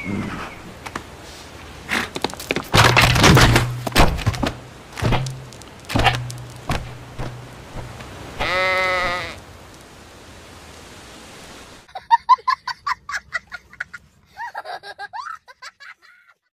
Mm-hmm.